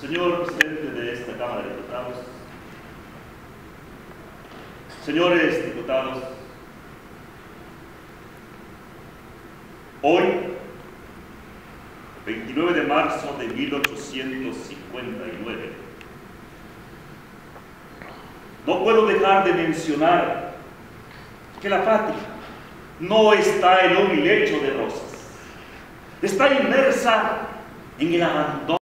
Señor presidente de esta Cámara de Diputados, señores diputados, hoy, 29 de marzo de 1859, no puedo dejar de mencionar que la patria no está en un lecho de rosas, está inmersa en el abandono